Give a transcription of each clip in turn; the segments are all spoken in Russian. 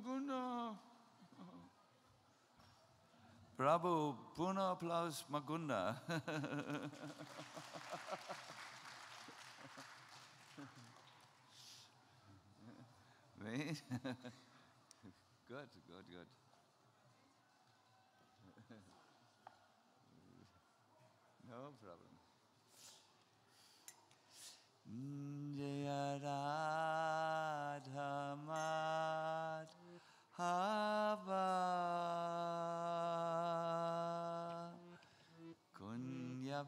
Mugunda. Bravo, Buna Applaus Magunda. good, good, good. no problem. Jaya Radha Hava Kunya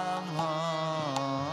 Rama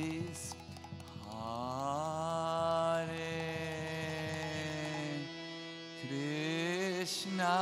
please. Hare Krishna.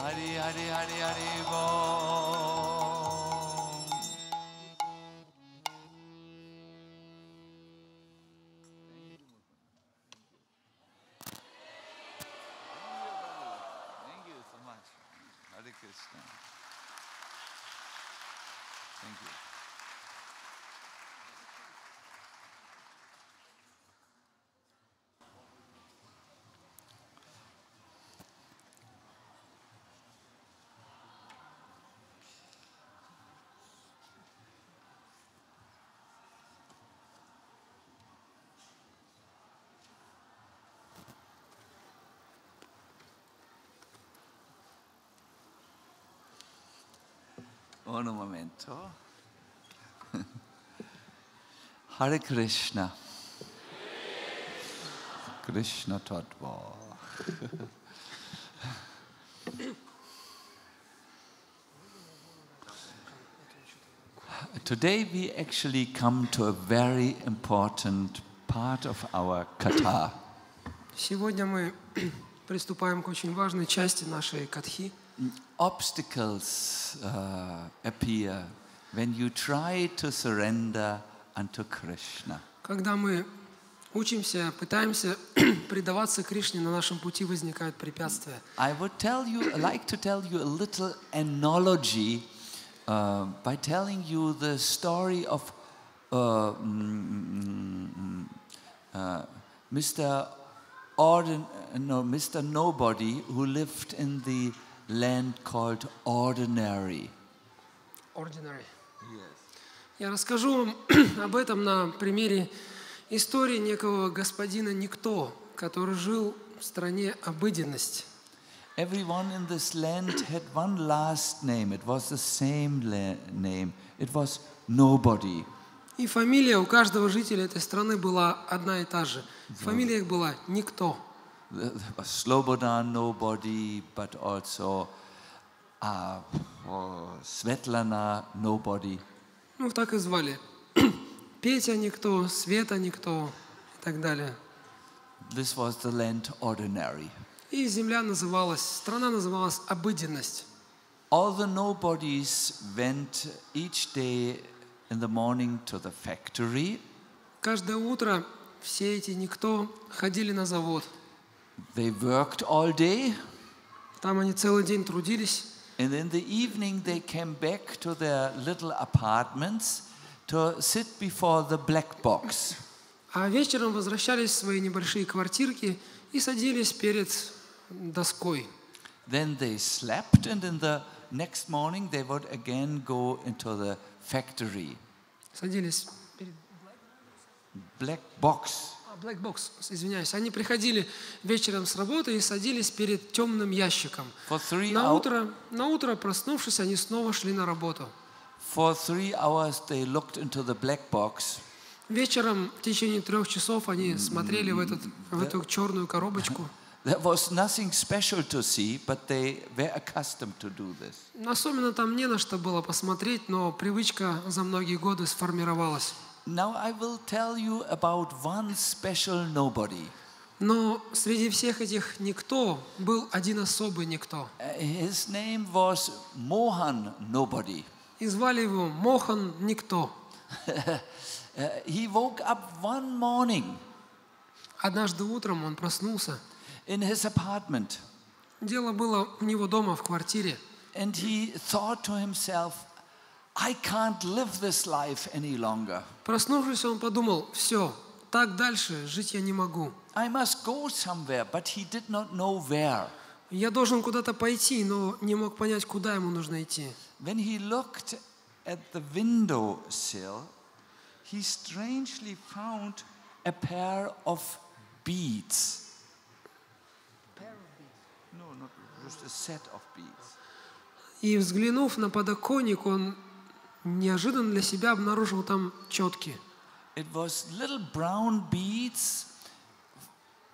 Hari Hari Hari Hari Bo. Thank you so much. Hare Krishna. Thank you. Un momento. Hare Krishna. Krishna Tattva. Today we actually come to a very important part of our kata. Сегодня мы приступаем к очень важной части нашей катхи. Obstacles uh, appear when you try to surrender unto Krishna. Когда мы учимся, пытаемся предаваться Кришне, на нашем пути возникают препятствия. I would tell you, like to tell you a little analogy uh, by telling you the story of uh, mm, mm, uh, Mr. Orden, no, Mr. Nobody who lived in the land called Ordinary. Ordinary. Я расскажу вам об этом на примере истории некого господина Никто, который жил в стране обыденность. Everyone in this land had one last name. It was the same name. It was Nobody. И фамилия у каждого жителя этой страны была одна и та же. Фамилия их была Никто. Slobodan, Nobody, but also uh, oh, Svetlana, Nobody. Ну, так и звали. Петя никто, Света никто и так далее. This was the land ordinary. И земля называлась, страна называлась обыденность. All the nobodies went each day in the morning to the factory. Каждое утро все эти никто ходили на завод. They worked all day, Там они целый день трудились. and in the evening they came back to their little apartments to sit before the black box. А вечером возвращались в свои небольшие квартирки и садились перед доской. Then they slept, and in the next morning they would again go into the factory. Садились перед... Black box. Black Box, извиняюсь. Они приходили вечером с работы и садились перед темным ящиком. На утро, на утро, проснувшись, они снова шли на работу. for three hours they looked into the black box. Вечером в течение трех часов они смотрели в, этот, в эту черную коробочку. There was nothing special to see, but they were accustomed to do this. Особенно там не на что было посмотреть, но привычка за многие годы сформировалась. Now I will tell you about one special nobody. Но среди всех этих никто был один особый никто. Uh, His name was Mohan Nobody. И звали его Мохан Никто. Uh, he woke up one morning Однажды утром он проснулся. in his apartment Дело было у него дома в квартире. and he thought to himself, I can't live this life any longer. Проснувшись, он подумал, все, так дальше жить я не могу. I must go somewhere, but he did not know where. Я должен куда-то пойти, но не мог понять, куда ему нужно идти. When he looked at the window sill, he strangely found a pair of beads. No, not just a set of beads. И взглянув на подоконник, он неожиданно для себя обнаружил там четки. It was little brown beads.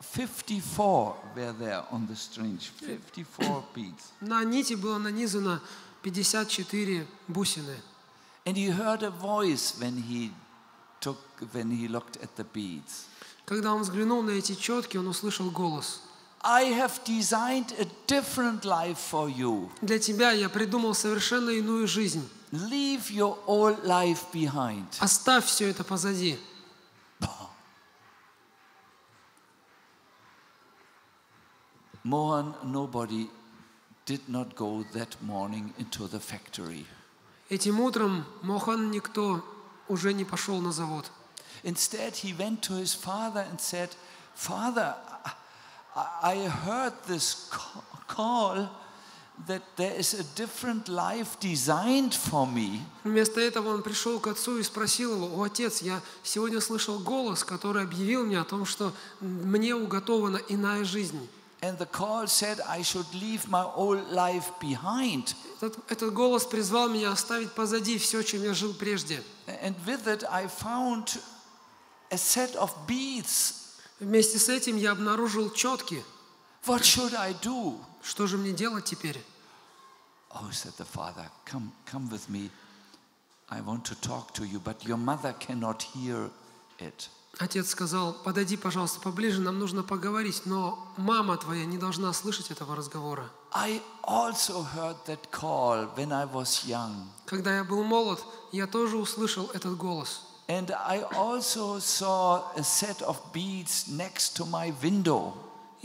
54 were there on the strange. 54 beads. На нити было нанизано 54 бусины. And he heard a voice when he took when he looked at the beads. Когда он взглянул на эти четки, он услышал голос. I have designed a different life for you. Для тебя я придумал совершенно иную жизнь. Leave your old life behind. Оставь все это позади. Mohan, nobody did not go that morning into the factory. Этим утром Мохан никто уже не пошел на завод. Instead, he went to his father and said, Father, I- I heard this ca- call That there is a different life designed for me. Вместо этого он пришел к отцу и спросил его, «О, отец, я сегодня слышал голос, который объявил мне о том, что мне уготована иная жизнь». And the call said I should leave my old life behind. Этот, этот голос призвал меня оставить позади все, чем я жил прежде. And with it, I found a set of beads. Вместе с этим я обнаружил четки. What should I do? Что же мне делать теперь? Oh, said the father, come, come with me. I want to talk to you, but your mother cannot hear it. Отец сказал, подойди, пожалуйста, поближе, нам нужно поговорить, но мама твоя не должна слышать этого разговора. I also heard that call when I was young. Когда я был молод, я тоже услышал этот голос. And I also saw a set of beads next to my window.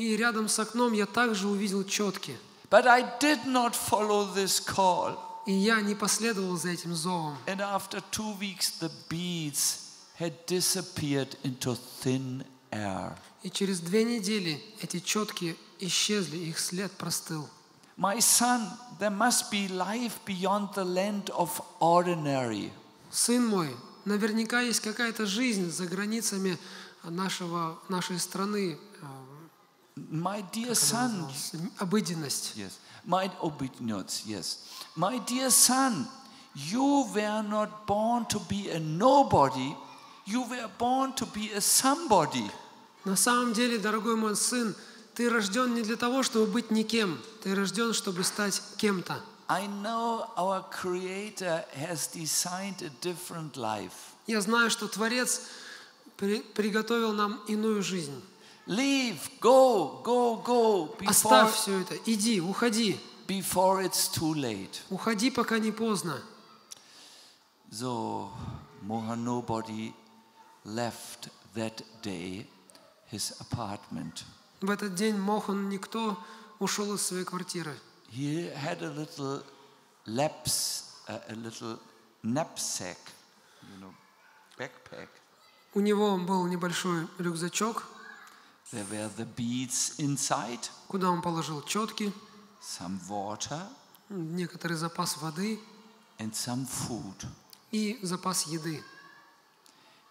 И рядом с окном я также увидел четки. But I did not follow this call. И я не последовал за этим зовом. And after two weeks, the beads had disappeared into thin air. И через две недели эти четки исчезли, их след простыл. My son, there must be life beyond the land of ordinary. Сын мой, наверняка есть какая-то жизнь за границами нашего, нашей страны, My dear son, обыденность. yes, my obedience, yes. My dear son, you were not born to be a nobody, you were born to be a somebody. На самом деле, дорогой мой сын, ты рожден не для того, чтобы быть никем, ты рожден, чтобы стать кем-то. I know our Creator has designed a different life. Я знаю, что Творец при- приготовил нам иную жизнь. Leave, go, go, go before, Оставь все это, иди, уходи. before it's too late. Уходи, пока не поздно. So Mohan nobody left that day his apartment. В этот день Мохан никто ушел из своей квартиры. He had a little laps, a little knapsack, you know, backpack. У него был небольшой рюкзачок, There were the beads inside, куда он положил четки, some water некоторый запас воды and some food. и запас еды.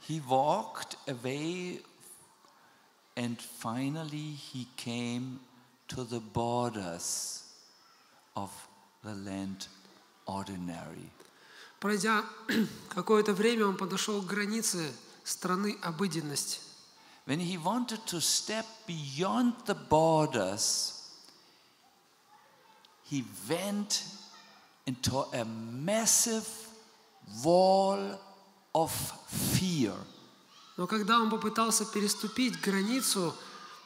He walked away and finally he came to the borders of the land ordinary. Пройдя какое-то время, он подошел к границе страны обыденности. When he wanted to step beyond the borders, he went into a massive wall of fear. Но когда он попытался переступить границу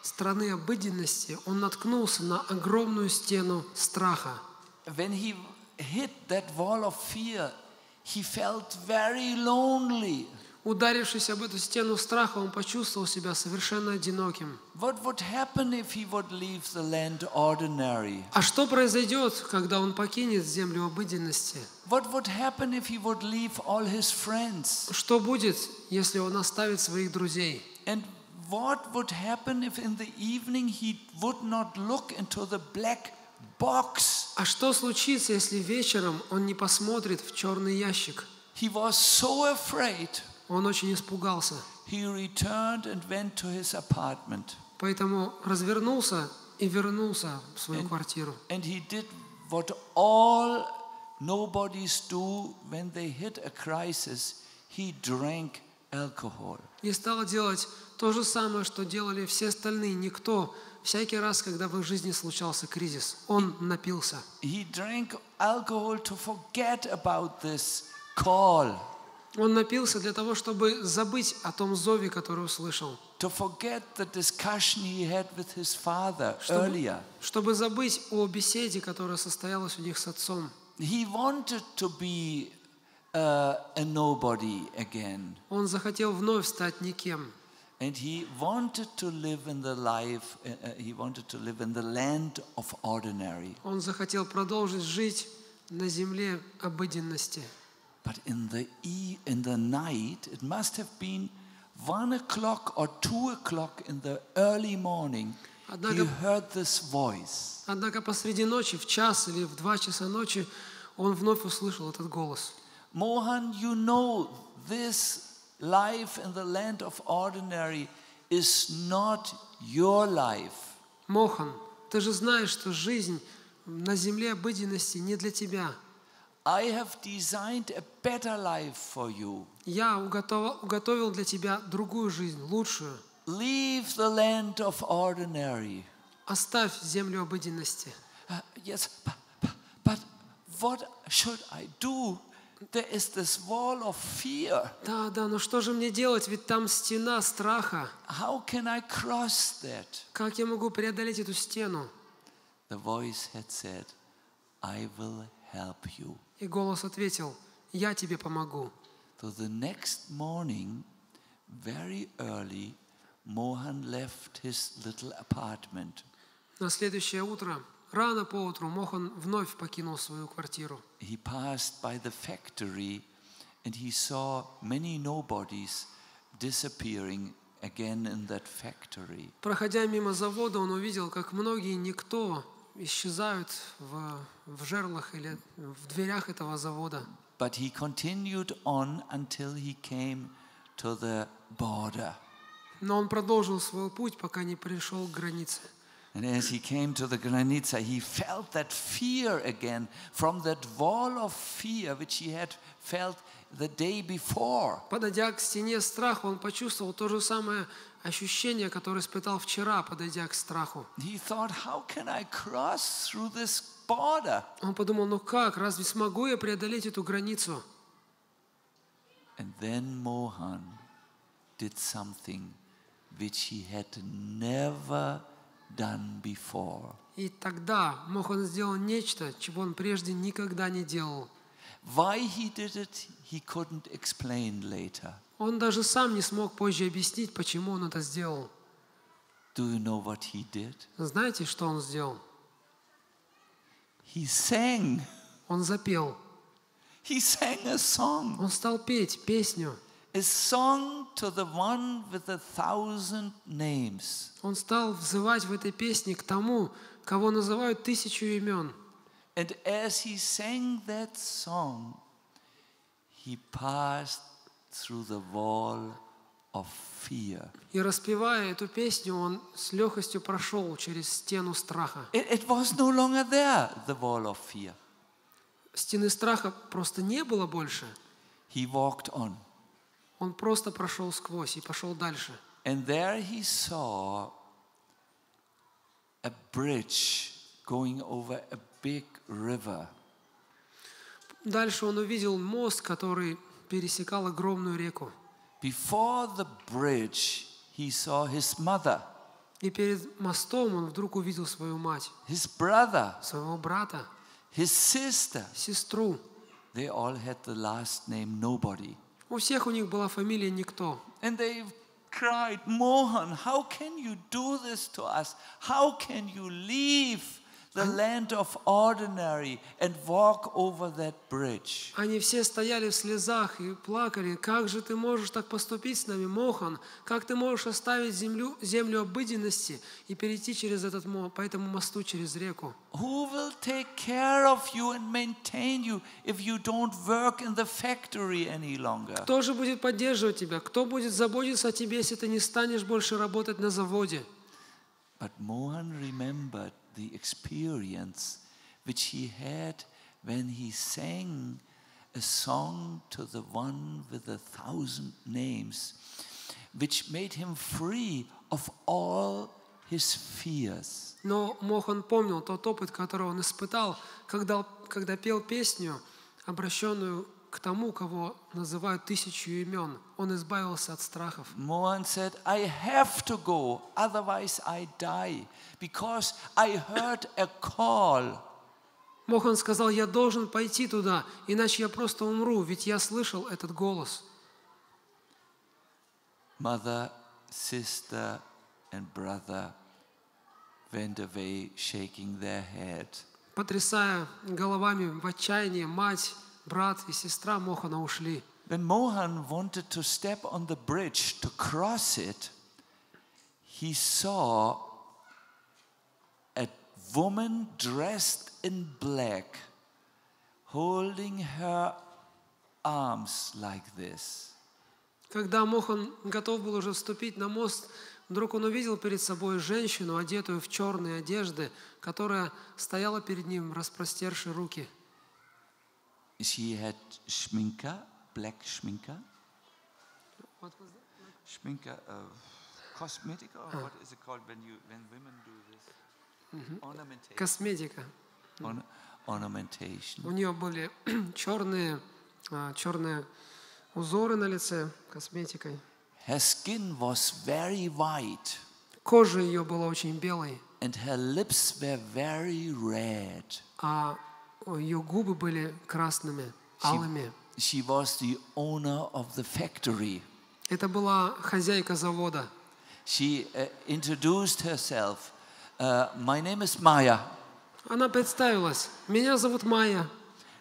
страны обыденности, он наткнулся на огромную стену страха. When he hit that wall of fear, he felt very lonely. Ударившись об эту стену страха, он почувствовал себя совершенно одиноким. А что произойдет, когда он покинет землю обыденности? Что будет, если он оставит своих друзей? What would happen if in the evening he would not look into the black box? А что случится, если вечером он не посмотрит в черный ящик? He was so afraid. Он очень испугался, He returned and went to his apartment. поэтому развернулся и вернулся в свою квартиру. And he did what all nobodies do when they hit a crisis. He drank alcohol. И стал делать то же самое, что делали все остальные. Никто всякий раз, когда в их жизни случался кризис, он напился. He drank alcohol to forget about this call, Он напился для того, чтобы забыть о том зове, который услышал, to forget the discussion he had with his father чтобы, earlier. чтобы забыть о беседе, которая состоялась у них с отцом. He wanted to be uh, a nobody again. Он захотел вновь стать никем. And he wanted to live in the life, uh, uh, he wanted to live in the land of ordinary. Он захотел продолжить жить на земле обыденности. But in the, e- in the night, it must have been one o'clock or two o'clock in the early morning, he Однако- heard this voice. Однако посреди ночи, в час или в два часа ночи, он вновь услышал этот голос. Mohan, you know this life in the land of ordinary is not your life. Мохан, ты же знаешь, что жизнь на земле обыденности не для тебя. I have designed a better life for you. Я уготовил, уготовил для тебя другую жизнь, лучшую. Leave the land of ordinary. Оставь землю обыденности. Uh, yes, but, but, but what should I do? There is this wall of fear. Да, да, но что же мне делать? Ведь там стена страха. How can I cross that? Как я могу преодолеть эту стену? The voice had said, I will help you. И голос ответил, я тебе помогу. So the next morning, very early, Mohan left his little apartment. На следующее утро, рано поутру, Мохан вновь покинул свою квартиру. He passed by the factory and he saw many nobodies disappearing again in that factory. Проходя мимо завода, он увидел, как многие никто исчезают в, в жерлах или в дверях этого завода. But he continued on until he came to the border. Но он продолжил свой путь, пока не пришел к границе. And as he came to the Granitza, he felt that fear again from that wall of fear which he had felt the day before. Подойдя к стене страха, он почувствовал то же самое ощущение, которое испытал вчера, подойдя к страху. Он подумал, ну как, разве смогу я преодолеть эту границу? And then Mohan did something which he had never done before. И тогда Мохан сделал нечто, чего он прежде никогда не делал. Why he did it, he couldn't explain later. Он даже сам не смог позже объяснить, почему он это сделал. Do you know what he did? Знаете, что он сделал? He sang. Он запел. He sang a song. Он стал петь песню. A song to the one with a thousand names. Он стал взывать в этой песне к тому, кого называют тысячу имен. And as he sang that song, he passed through the wall of fear. И распевая эту песню, он с легкостью прошел через стену страха. It, it was no longer there, the wall of fear. Стены страха просто не было больше. He walked on. Он просто прошел сквозь и пошел дальше. And there he saw a bridge going over a big river. Дальше он увидел мост, который пересекал огромную реку. Before the bridge, he saw his mother, И перед мостом он вдруг увидел свою мать, his brother, своего брата, his sister. сестру. They all had the last name Nobody. У всех у них была фамилия Никто. And they cried, Mohan, how can you do this to us? How can you leave the land of ordinary and walk over that bridge? Они все стояли в слезах и плакали. Как же ты можешь так поступить с нами, Мохан? Как ты можешь оставить землю, землю обыденности и перейти через этот, по этому мосту через реку? Who will take care of you and maintain you if you don't work in the factory any longer? Кто же будет поддерживать тебя? Кто будет заботиться о тебе, если ты не станешь больше работать на заводе? But Mohan remembered the experience which he had when he sang a song to the one with a thousand names, which made him free of all his fears. Но Мохан помнил тот опыт, который он испытал, когда, когда пел песню, обращенную к тому, кого называют тысячу имен. Он избавился от страхов. Mohan said, I have to go, otherwise I die, because I heard a call. Мохан сказал, я должен пойти туда, иначе я просто умру, ведь я слышал этот голос. Mother, sister, and brother went away shaking their head. Потрясая головами в отчаянии, мать, брат и сестра Мохана ушли. When Mohan wanted to step on the bridge to cross it, he saw a woman dressed in black holding her arms like this. Когда Мохан готов был уже вступить на мост, вдруг он увидел перед собой женщину, одетую в черные одежды, которая стояла перед ним, распростерши руки. She had schminka, black schminka. Schminka, uh, cosmetic, or what is it called when you when women do this? Ornamentation. Косметика. Orna- ornamentation. У нее были черные, а, черные узоры на лице косметикой. Her skin was very white, Кожа ее была очень белой, and her lips were very red. а ее губы были красными, алыми. She was the owner of the factory. Это была хозяйка завода. She uh, introduced herself. Uh, My name is Maya. Она представилась. Меня зовут Майя.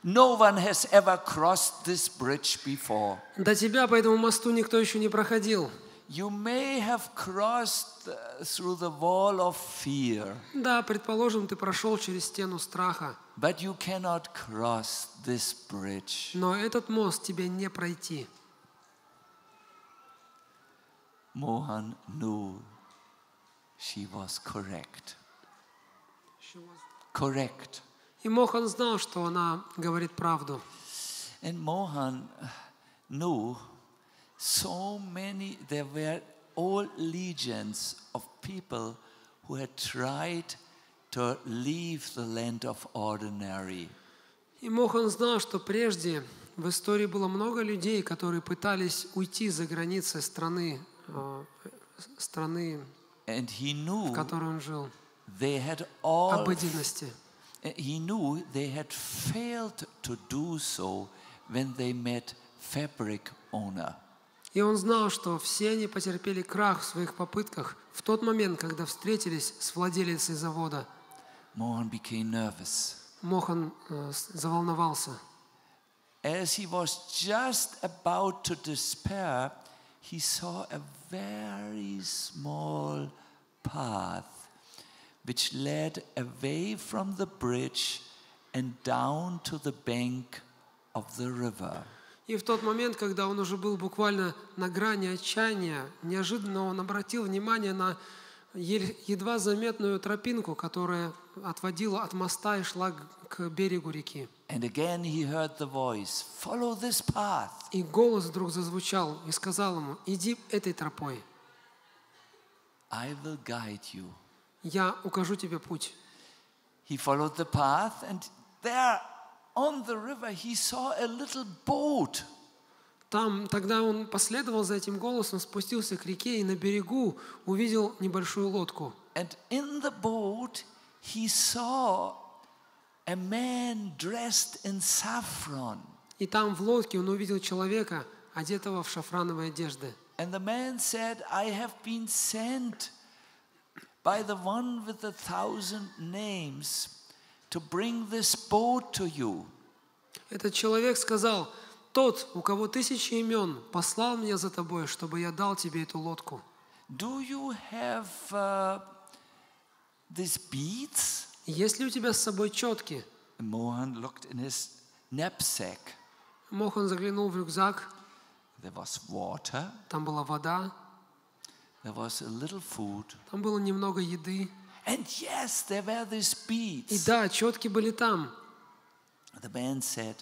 No one has ever crossed this bridge before. До тебя по этому мосту никто еще не проходил. You may have crossed uh, through the wall of fear, Да, предположим, ты прошел через стену страха, but you cannot cross this bridge. но этот мост тебе не пройти. Mohan knew she was correct. Correct. И Мохан знал, что она говорит правду. And Mohan uh, knew so many, there were all legions of people who had tried to leave the land of ordinary. И Мохан знал, что прежде В истории было много людей, которые пытались уйти за границы страны, э, страны, And he в knew которой он жил, they had all обыденности. he knew they had failed to do so when they met fabric owner. И он знал, что все они потерпели крах в своих попытках в тот момент, когда встретились с владелицей завода. Mohan became nervous. Мохан э, заволновался. As he was just about to despair, he saw a very small path which led away from the bridge and down to the bank of the river. И в тот момент, когда он уже был буквально на грани отчаяния, неожиданно он обратил внимание на едва заметную тропинку, которая отводила от моста и шла к- берегу реки. Voice. И голос вдруг зазвучал и сказал ему, иди этой тропой, я укажу тебе путь. He followed the path, and there on the river he saw a little boat. Там, тогда он последовал за этим голосом, спустился к реке и на берегу увидел небольшую лодку. And in the boat he saw a man dressed in saffron. И там в лодке он увидел человека, одетого в шафрановые одежды. And the man said, I have been sent by the one with the thousand names to bring this boat to you. Этот человек сказал, тот, у кого тысячи имен, послал меня за тобой, чтобы я дал тебе эту лодку. Do you have uh, these beads? Есть ли у тебя с собой четки? Mohan looked in his knapsack. Мохан заглянул в рюкзак, There was water, там была вода, there was a little food, там было немного еды. And yes, there were these И beads. да, четки были там. The man said,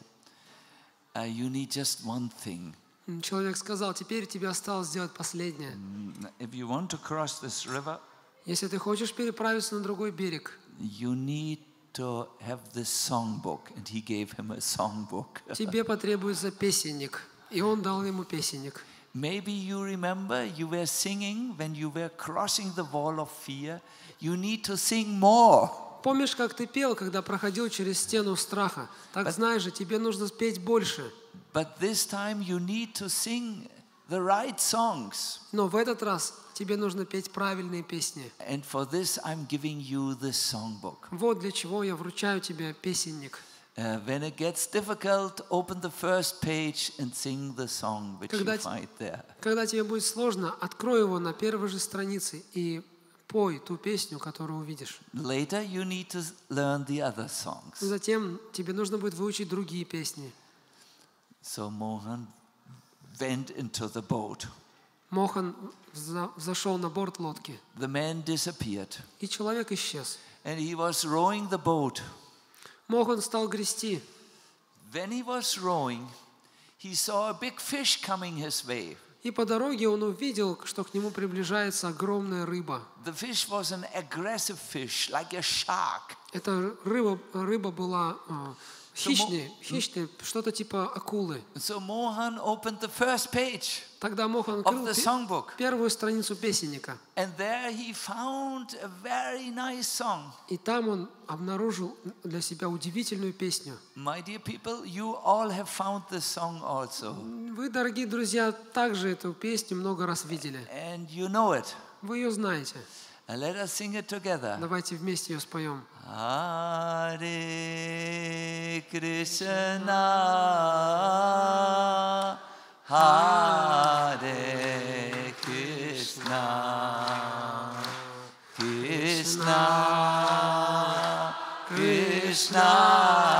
uh, You need just one thing. Человек сказал, теперь тебе осталось сделать последнее. Mm, If you want to cross this river, Если ты хочешь переправиться на другой берег, you need to have this songbook. And he gave him a songbook. тебе потребуется песенник. И он дал ему песенник. Maybe you remember you were singing when you were crossing the wall of fear. You need to sing more. Помнишь, как ты пел, когда проходил через стену страха? Так знаешь же, тебе нужно спеть больше. But this time you need to sing the right songs. Но в этот раз тебе нужно петь правильные песни. And for this, I'm giving you this songbook. Вот для чего я вручаю тебе песенник. Uh, when it gets difficult, open the first page and sing the song which you Когда т- find there. Когда тебе будет сложно, открой его на первой же странице и пой ту песню, которую увидишь. Later, you need to learn the other songs. Затем тебе нужно будет выучить другие песни. So Mohan went into the boat. Мохан взошел на борт лодки, The man disappeared, и человек исчез. and he was rowing the boat. Мохан стал грести. When he was rowing, he saw a big fish coming his way. И по дороге он увидел, что к нему приближается огромная рыба. The fish was an aggressive fish, like a shark. Эта рыба, рыба была а, хищной, хищной, что-то типа акулы. Тогда Мохан открыл первую страницу песенника. И там он обнаружил для себя удивительную песню. Вы, дорогие друзья, также эту песню много раз видели. Вы ее знаете. Uh, let us sing it together. Давайте вместе ее споем. Hare Krishna, Hare Krishna, Krishna, Krishna,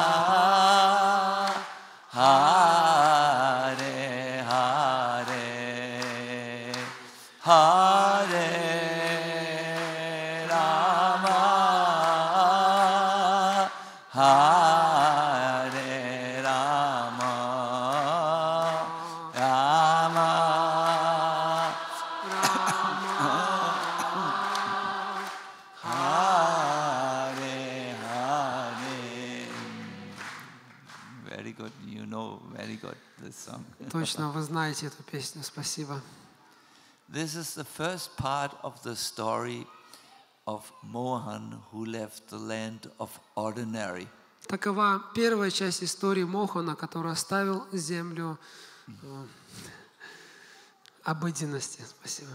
знаете эту песню. Спасибо. This is the first part of the story of Mohan who left the land of ordinary. Такова первая часть истории Мохана, который оставил землю э, обыденности. Спасибо.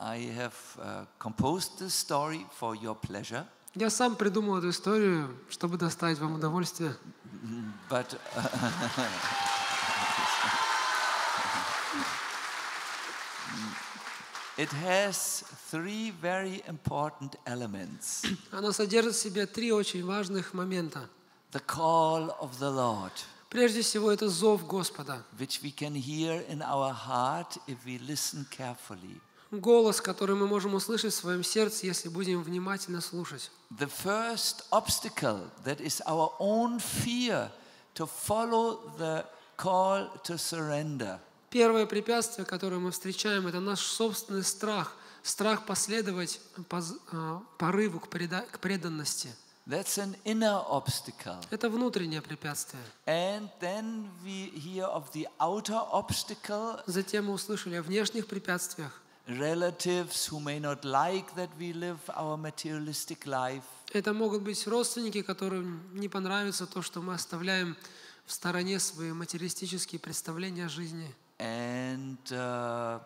I have uh, composed this story for your pleasure, Я сам придумал эту историю, чтобы доставить вам удовольствие. but it has three very important elements. Она содержит в себе три очень важных момента. The call of the Lord, Прежде всего, это зов Господа. which we can hear in our heart if we listen carefully. Голос, который мы можем услышать в своем сердце, если будем внимательно слушать. The first obstacle that is our own fear to follow the call to surrender. Первое препятствие, которое мы встречаем, это наш собственный страх. Страх последовать а, порыву к преданности. That's an inner obstacle. Это внутреннее препятствие. And then we hear of the outer obstacle Затем мы услышали о внешних препятствиях. relatives who may not like that we live our materialistic life. Это могут быть родственники, которым не понравится то, что мы оставляем в стороне свои материалистические представления о жизни. and uh,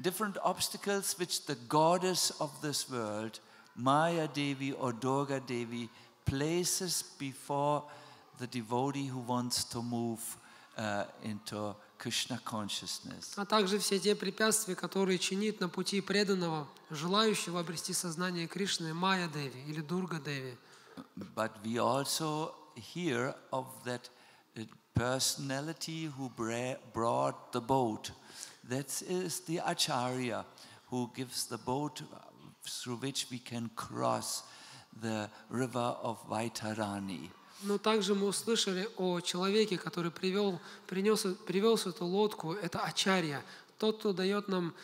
different obstacles which the goddess of this world, Maya Devi or Durga Devi, places before the devotee who wants to move uh, into Krishna consciousness. А также все те препятствия, которые чинит на пути преданного, желающего обрести сознание Кришны, Майя Деви или Дурга Деви. But we also hear of that uh, personality who brought the boat. That is the Acharya who gives the boat uh, through which we can cross the river of Vaitarani. Но также мы услышали о человеке, который привел, принес, привел эту лодку, это Ачарья, тот, кто дает нам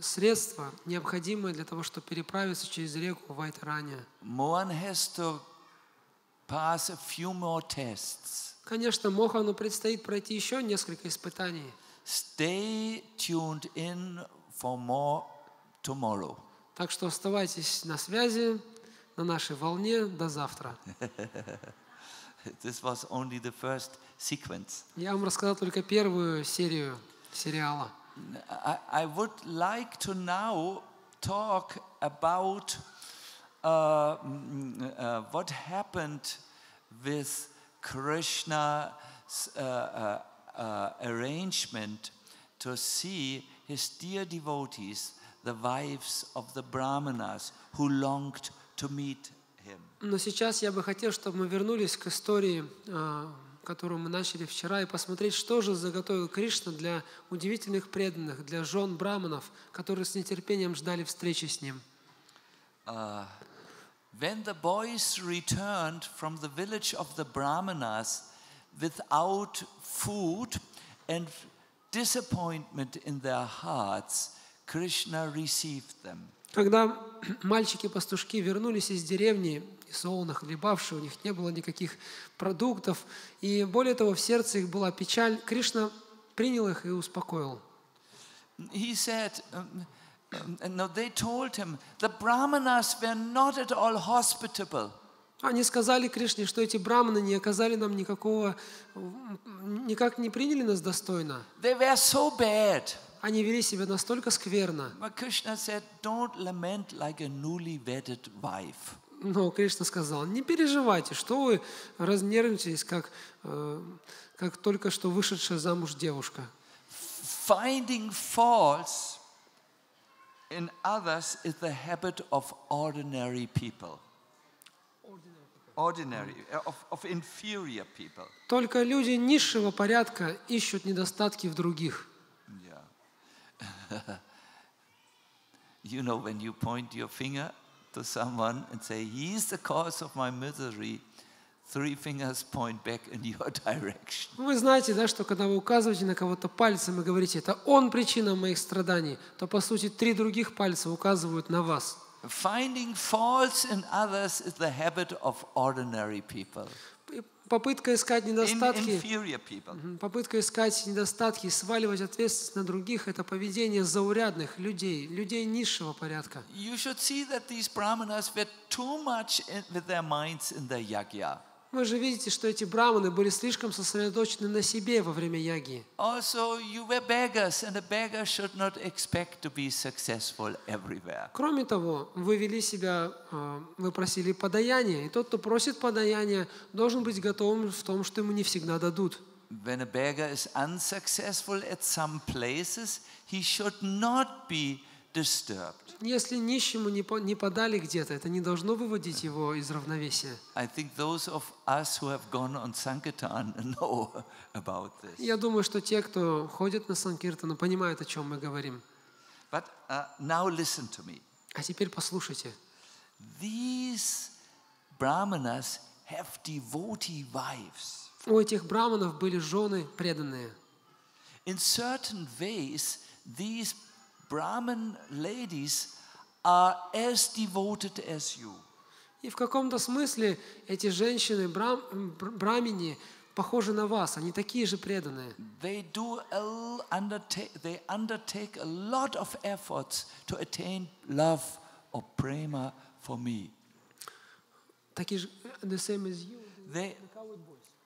средства, необходимые для того, чтобы переправиться через реку Вайтарания. Mohan has to pass a few more tests. Конечно, Мохану предстоит пройти еще несколько испытаний. Stay tuned in for more tomorrow. Так что оставайтесь на связи, на нашей волне. До завтра. This was only the first sequence. Я вам рассказал только первую серию сериала. I, I would like to now talk about uh, uh, what happened with Krishna's uh, uh, uh, arrangement to see his dear devotees, the wives of the Brahmanas, who longed to meet him. Но сейчас я бы хотел, чтобы мы вернулись к истории, а, которую мы начали вчера, и посмотреть, что же заготовил Кришна для удивительных преданных, для жен браманов, которые с нетерпением ждали встречи с ним. When the boys returned from the village of the Brahmanas without food and disappointment in their hearts, Krishna received them. Когда мальчики-пастушки вернулись из деревни, солоно хлебавшие, у них не было никаких продуктов, и более того, в сердце их была печаль, Кришна принял их и успокоил. He said, um, no, they told him, the Brahmanas were not at all hospitable. Они сказали Кришне, что эти браманы не оказали нам никакого, никак не приняли нас достойно. They were so bad. Они вели себя настолько скверно. Said, don't lament like a newly wedded wife. Но Кришна сказал, не переживайте, что вы разнервничались, как, э, как только что вышедшая замуж девушка. Finding faults in others is the habit of ordinary people. Ordinary, uh, of, of inferior people. Только люди низшего порядка ищут недостатки в других. Yeah. you know, when you point your finger to someone and say, He's the cause of my misery, three fingers point back in your direction. Вы знаете, да, что когда вы указываете на кого-то пальцем и говорите, это он причина моих страданий, то по сути три других пальца указывают на вас. Finding faults in others is the habit of ordinary people. Попытка искать недостатки, попытка искать недостатки и сваливать ответственность на других – это поведение заурядных людей, людей низшего порядка. You should see that these brahmanas were too much with their minds in their yagya. Вы же видите, что эти браманы были слишком сосредоточены на себе во время яги. Кроме того, вы вели себя, э, вы просили подаяние, и тот, кто просит подаяние, должен быть готовым в том, что ему не всегда дадут. When a beggar is unsuccessful at some places, he should not be disturbed. Если нищему не по- не подали где-то, это не должно выводить его из равновесия. I think those of us who have gone on Sankirtan know about this. Я думаю, что те, кто ходит на Санкиртану, понимают, о чем мы говорим. But uh, now listen to me. А теперь послушайте. These brahmanas have devotee wives. У этих браманов были жены преданные. In certain ways, these Brahmin ladies are as devoted as you. И в каком-то смысле эти женщины, брам, бр- брамини, похожи на вас, они такие же преданные. They do undertake, they undertake a lot of efforts to attain love or prema for me. Такие же, the same as you. They,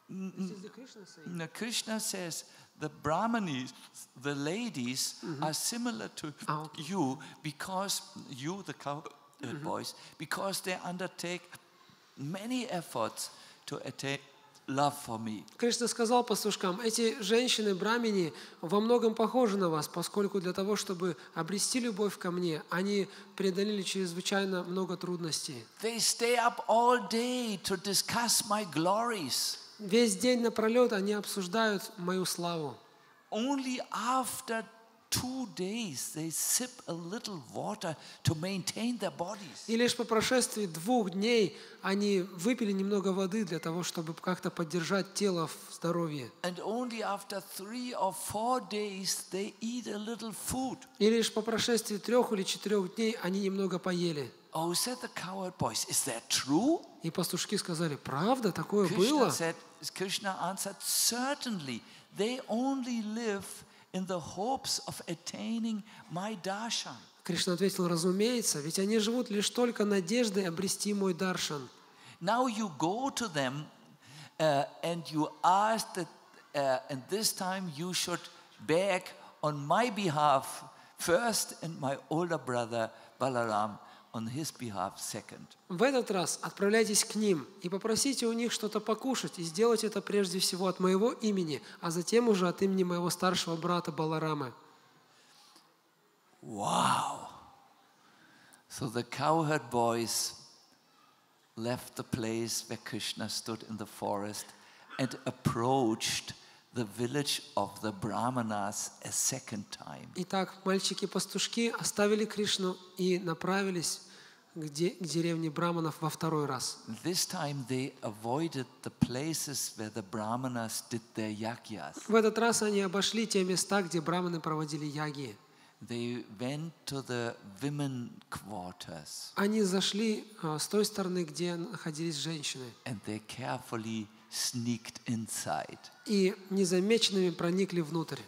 This is the Krishna saying. Krishna says the Brahmanis, the ladies, are similar to Ah, okay. you because you, the cowherd boys, because they undertake many efforts to attain love for me. Кришна сказал пастушкам, эти женщины, брамини, во многом похожи на вас, поскольку для того, чтобы обрести любовь ко мне, они преодолели чрезвычайно много трудностей. They stay up all day to discuss my glories. Весь день напролет они обсуждают мою славу. Only after two days they sip a little water to maintain their bodies. И лишь по прошествии двух дней они выпили немного воды для того, чтобы как-то поддержать тело в здоровье. And only after three or four days they eat a little food. И лишь по прошествии трех или четырех дней они немного поели. Oh, said the cowherd boys, is that true? И пастушки сказали, правда, такое Krishna было? said, Krishna answered, certainly. They only live in the hopes of attaining my darshan. Кришна ответил, разумеется, ведь они живут лишь только надеждой обрести мой даршан. Now you go to them uh, and you ask that, uh, and this time you should beg on my behalf first and my older brother Balaram On his behalf second. В этот раз отправляйтесь к ним и попросите у них что-то покушать, и сделать это прежде всего от моего имени, а затем уже от имени моего старшего брата Баларамы. Wow. So the cowherd boys left the place where Krishna stood in the forest and approached the village of the Brahmanas a second time. Итак, мальчики-пастушки оставили Кришну и направились к, де- к деревне Браманов во второй раз. This time they avoided the places where the Brahmanas did their yagyas. В этот раз они обошли те места, где браманы проводили яги. They went to the women quarters Они зашли а, с той стороны, где находились женщины, and they carefully sneaked inside. и незамеченными проникли внутрь.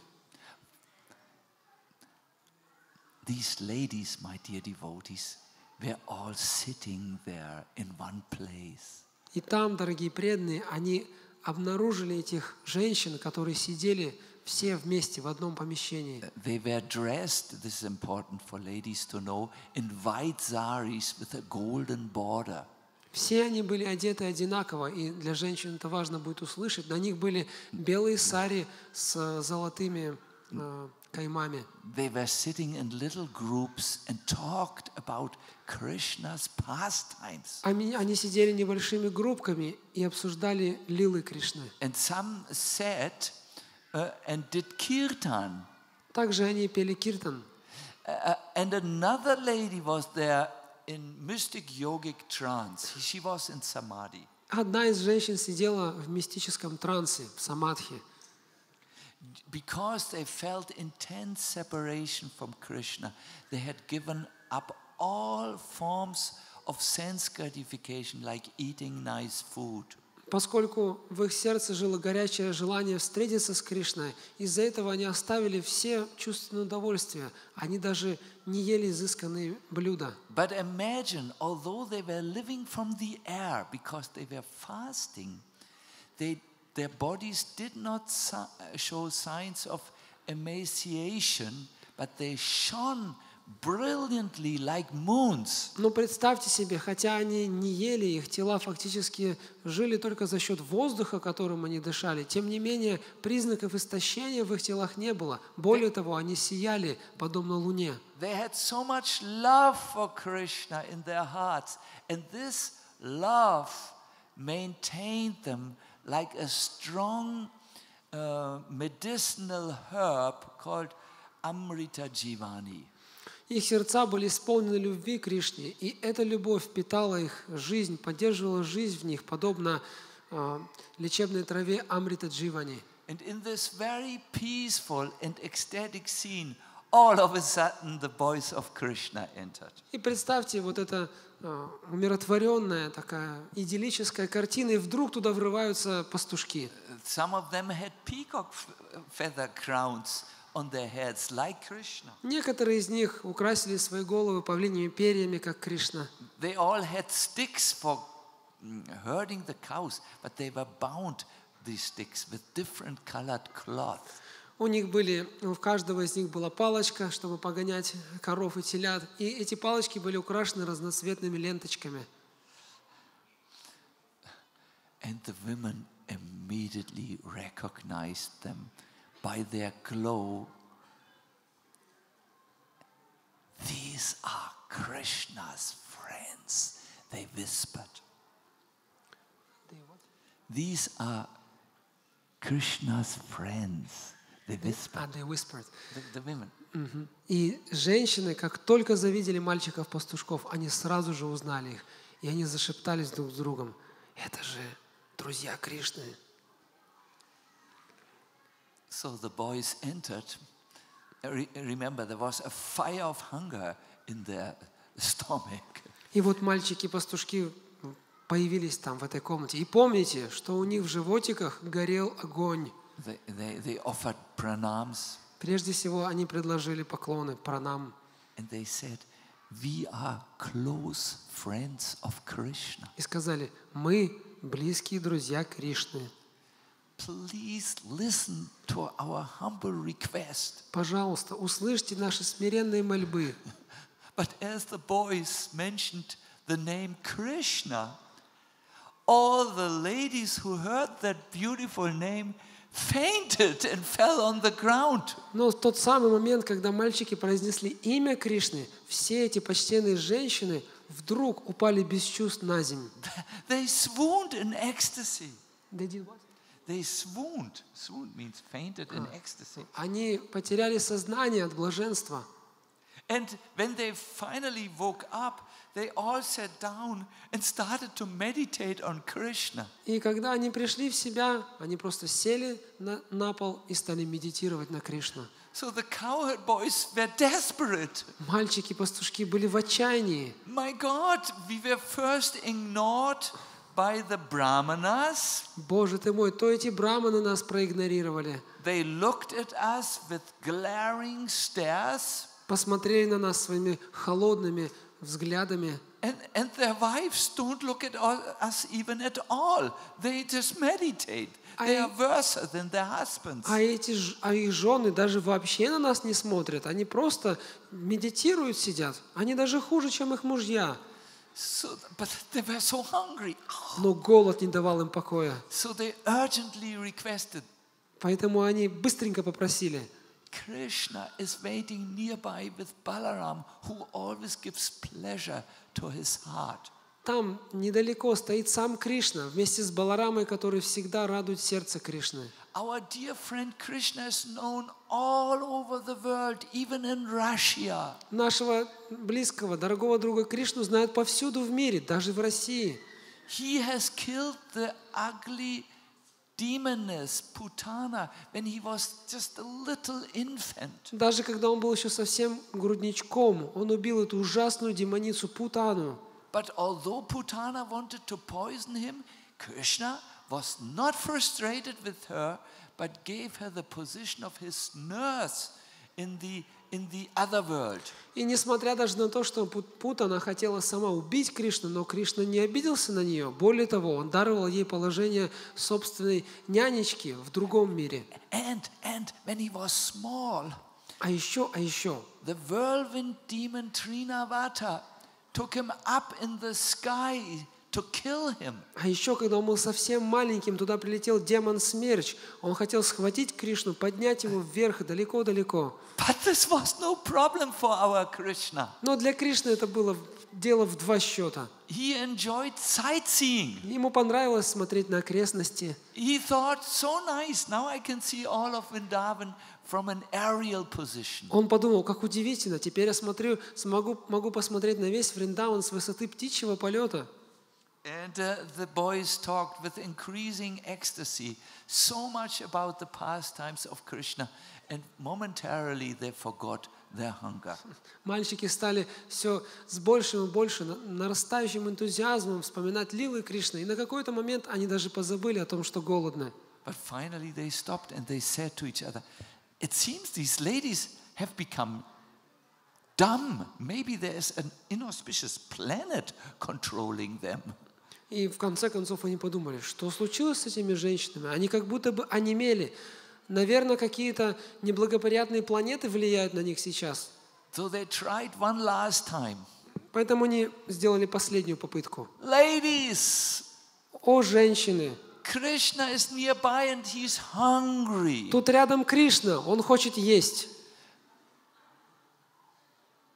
These ladies, my dear devotees, were all sitting there in one place. И там, дорогие преданные, они обнаружили этих женщин, которые сидели все вместе в одном помещении. They were dressed, this is important for ladies to know, in white saris with a golden border. Все они были одеты одинаково, и для женщин это важно будет услышать. На них были белые сари с золотыми э, каймами. They were sitting in little groups and talked about Krishna's pastimes. Они, они сидели небольшими группками и обсуждали лилы Кришны. And some said uh, and did kirtan. Также они пели киртан. Uh, and another lady was there in mystic yogic trance. She was in samadhi. Одна из женщин сидела в мистическом трансе, в самадхи. Because they felt intense separation from Krishna, they had given up all forms of sense gratification, like eating nice food. Поскольку в их сердце жило горячее желание встретиться с Кришной, из-за этого они оставили все чувственные удовольствия. Они даже не ели изысканные блюда. But imagine, although they were living from the air because they were fasting, they, their bodies did not show signs of emaciation, but they shone brilliantly like moons. Но представьте себе, хотя они не ели, их тела фактически жили только за счет воздуха, которым они дышали, тем не менее признаков истощения в их телах не было. Более того, они сияли, подобно луне. They had so much love for Krishna in their hearts, and this love maintained them like a strong uh, medicinal herb called Amrita Jivani. Их сердца были исполнены любви к Кришне, и эта любовь питала их жизнь, поддерживала жизнь в них, подобно э, лечебной траве Амрита Дживани. And in this very peaceful and ecstatic scene, all of a sudden the voice of Krishna entered. И представьте, вот эта э, умиротворенная такая идиллическая картина, и вдруг туда врываются пастушки. Some of them had peacock feather crowns heads, like Krishna. Некоторые из них украсили свои головы павлиньими перьями, как Кришна. They all had sticks for herding the cows, but they were bound, these sticks, with different colored cloth. У них были, у каждого из них была палочка, чтобы погонять коров и телят. И эти палочки были украшены разноцветными ленточками. And the women immediately recognized them by their glow. These are Krishna's friends, they whispered. These are Krishna's friends, they whispered. And they whispered. The, the women. И женщины, как только завидели мальчиков-пастушков, они сразу же узнали их. И они зашептались друг с другом. Это же друзья Кришны. So the boys entered. Re- remember, there was a fire of hunger in their stomach. И вот мальчики-пастушки появились там, в этой комнате. И помните, что у них в животиках горел огонь. They, they, they offered pranams Прежде всего, они предложили поклоны, пранам. and they said, We are close friends of Krishna. И сказали, мы близкие друзья Кришны. Please listen to our humble request. Пожалуйста, услышьте наши смиренные мольбы. But as the boys mentioned the name Krishna, all the ladies who heard that beautiful name fainted and fell on the ground. Но в тот самый момент, когда мальчики произнесли имя Кришны, все эти почтенные женщины вдруг упали без чувств на землю. They swooned in ecstasy. They did what? They swooned. Swooned means fainted in ecstasy. Они потеряли сознание от блаженства. And when they finally woke up, they all sat down and started to meditate on Krishna. И когда они пришли в себя, они просто сели на, на пол и стали медитировать на Кришну. So the cowherd boys were desperate. Мальчики-пастушки были в отчаянии. My God, we were first ignored by the Brahmanas. Боже ты мой, то эти браманы нас проигнорировали. They looked at us with glaring stares, Посмотрели на нас своими холодными взглядами. and, and their wives don't look at us even at all. They just meditate. They are worse than their husbands. А, эти, а их жены даже вообще на нас не смотрят. Они просто медитируют, сидят. Они даже хуже, чем их мужья. So, but they were so hungry. Но голод не давал им покоя. So they urgently requested, Поэтому они быстренько попросили. Krishna is waiting nearby with Balaram, who always gives pleasure to his heart. Там недалеко стоит сам Кришна вместе с Баларамой, который всегда радует сердце Кришны. Our dear friend Krishna is known all over the world, even in Russia. Нашего близкого, дорогого друга Кришну знают повсюду в мире, даже в России. He has killed the ugly demoness Putana when he was just a little infant. Даже когда он был еще совсем грудничком, он убил эту ужасную демоницу Путану. But although Putana wanted to poison him, Krishna was not frustrated with her, but gave her the position of his nurse in the, in the other world. И несмотря даже на то, что Пут- Путана хотела сама убить Кришну, но Кришна не обиделся на нее. Более того, он даровал ей положение собственной нянечки в другом мире. And, and when he was small, А еще, а еще, the whirlwind demon Trinavata took him up in the sky to kill him. а еще, когда он был совсем маленьким, туда прилетел демон Смерч. Он хотел схватить Кришну, поднять его вверх, далеко-далеко. But this was no problem for our Krishna. Но для Кришны это было дело в два счета. He enjoyed sightseeing. Ему понравилось смотреть на окрестности. He thought, so nice, now I can see all of Vrindavan from an aerial position. Он подумал, как удивительно, теперь я смотрю, смогу, могу посмотреть на весь Вриндаван с высоты птичьего полета. And uh, the boys talked with increasing ecstasy so much about the pastimes of Krishna, and momentarily they forgot their hunger. Мальчики стали все с большим и большим на- нарастающим энтузиазмом вспоминать лилы Кришны. И на какой-то момент они даже позабыли о том, что голодны. But finally they stopped and they said to each other, It seems these ladies have become dumb. Maybe there is an inauspicious planet controlling them. И в конце концов они подумали, что случилось с этими женщинами? Они как будто бы онемели. Наверное, какие-то неблагоприятные планеты влияют на них сейчас. So they tried one last time. Поэтому они сделали последнюю попытку. Ladies, О, женщины! Krishna is nearby and he's hungry. Тут рядом Кришна, он хочет есть.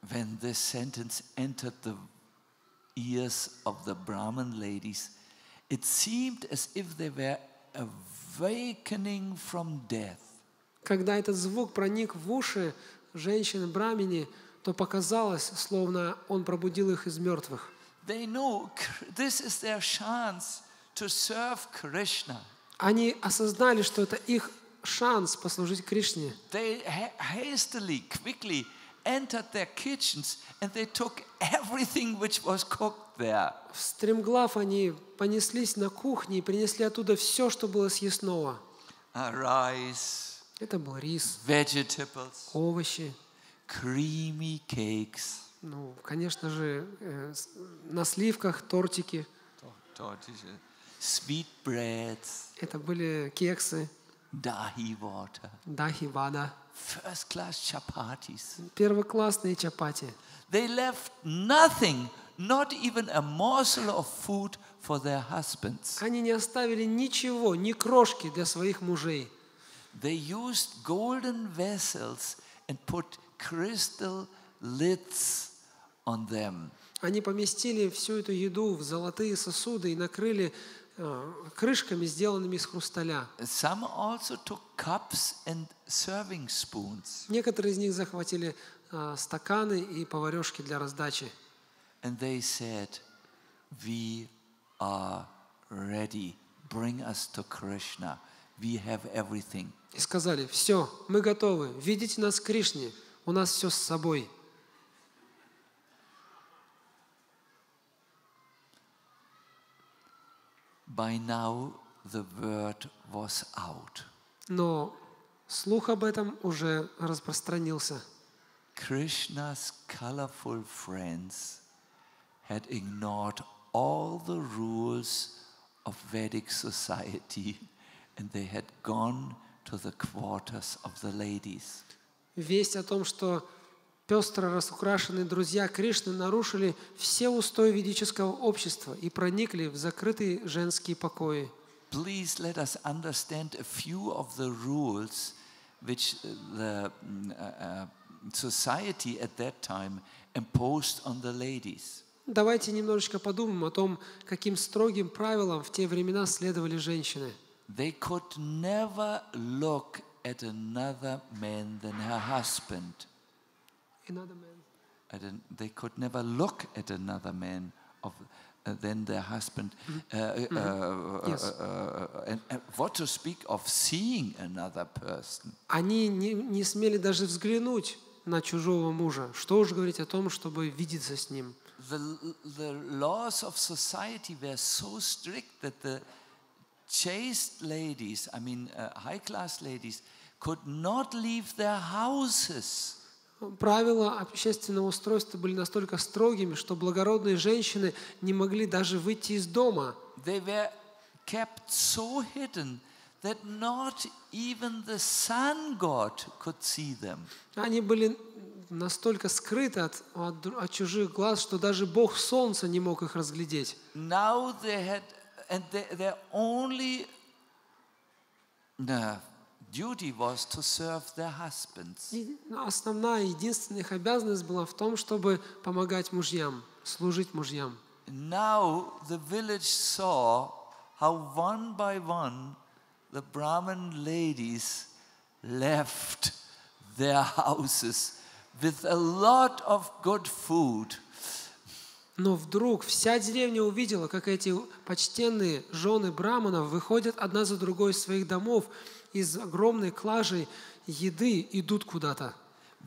When this sentence entered the ears of the Brahmin ladies, it seemed as if they were awakening from death. Когда этот звук проник в уши женщин Брамини, то показалось, словно он пробудил их из мертвых. They know this is their chance to serve Krishna. Они осознали, что это их шанс послужить Кришне. They ha- hastily, quickly entered their kitchens and they took everything which was cooked there. В стремглав они понеслись на кухне и принесли оттуда все, что было съестного. Uh, rice, Это был рис, vegetables, овощи, creamy cakes. ну, конечно же, э, на сливках тортики. Sweet breads, Это были кексы, dahi water, дахи, вада, first class chapatis. первоклассные чапати. They left nothing, not even a morsel of food for their husbands. Они не оставили ничего, ни крошки для своих мужей. They used golden vessels and put crystal lids on them. Они поместили всю эту еду в золотые сосуды и накрыли э, крышками, сделанными из хрусталя. Some also took cups and serving spoons, Некоторые из них захватили э, стаканы и поварешки для раздачи. and they said, We are ready. Bring us to Krishna. We have everything. И сказали, все, мы готовы, видите нас к Кришне, у нас все с собой. By now, the word was out. Но слух об этом уже распространился. Krishna's colorful friends had ignored all the rules of Vedic society and they had gone to the quarters of the ladies. Весть о том, что пестро разукрашенные друзья Кришны нарушили все устои ведического общества и проникли в закрытые женские покои. Please let us understand a few of the rules which uh, the mm, uh, uh, society at that time imposed on the ladies. Давайте немножечко подумаем о том, каким строгим правилам в те времена следовали женщины. They could never look at another man than her husband. I didn't, they could never look at another man of, uh, than their husband. Uh, uh, uh, Yes. uh, uh, and, and what to speak of seeing another person? Они не, не смели даже взглянуть на чужого мужа. Что уж говорить о том, чтобы видеться с ним. The, the laws of society were so strict that the chaste ladies, I mean uh, high class ladies, could not leave their houses. Правила общественного устройства были настолько строгими, что благородные женщины не могли даже выйти из дома. They were kept so hidden that not even the sun god could see them. Они были настолько скрыты от, от, от чужих глаз, что даже Бог Солнца не мог их разглядеть. Now they had, and they, their only uh, duty was to serve their husbands. Основная, единственная их обязанность была в том, чтобы помогать мужьям, служить мужьям. Now the village saw how one by one the Brahmin ladies left their houses with a lot of good food. Но вдруг вся деревня увидела, как эти почтенные жены браманов выходят одна за другой из своих домов из огромной клажи еды идут куда-то.